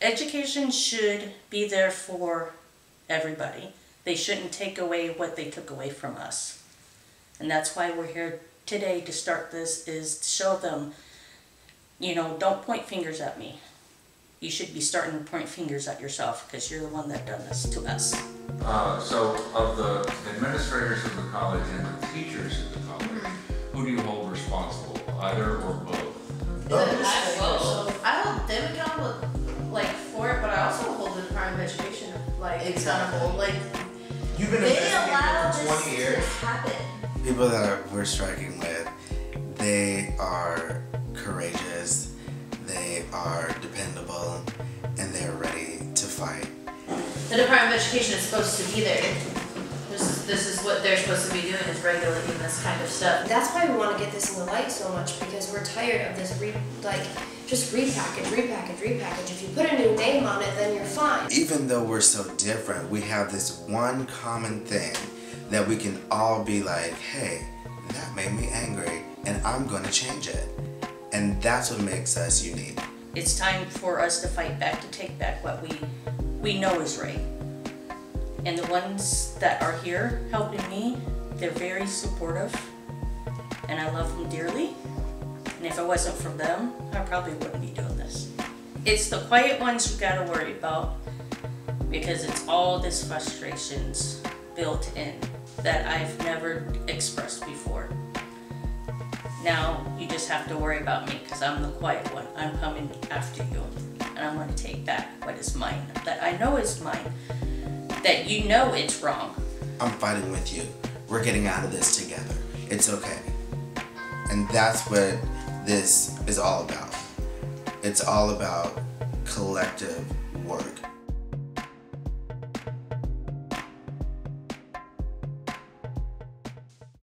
education should be there for everybody. They shouldn't take away what they took away from us. And that's why we're here today to start this, is to show them, you know, don't point fingers at me. You should be starting to point fingers at yourself, because you're the one that done this to us. Uh, so of the administrators of the college and the teachers of the college, who do you hold responsible, either or both? I accountable, like, You've been they allow for this 20 to years. happen. people that are, we're striking with, they are courageous, they are dependable, and they're ready to fight. The Department of Education is supposed to be there. This is, what they're supposed to be doing, is regulating this kind of stuff. That's why we want to get this in the light so much because we're tired of this re like just repackage, repackage, repackage. If you put a new name on it, then you're fine. Even though we're so different, we have this one common thing that we can all be like, hey, that made me angry, and I'm gonna change it. And that's what makes us unique. It's time for us to fight back, to take back what we, we know is right. And the ones that are here helping me, they're very supportive, and I love them dearly. And if it wasn't for them, I probably wouldn't be doing this. It's the quiet ones you gotta worry about, because it's all this frustrations built in that I've never expressed before. Now you just have to worry about me because I'm the quiet one. I'm coming after you, and I'm to take back what is mine that I know is mine. That you know it's wrong. I'm fighting with you. We're getting out of this together. It's okay. And that's what this is all about. It's all about collective work.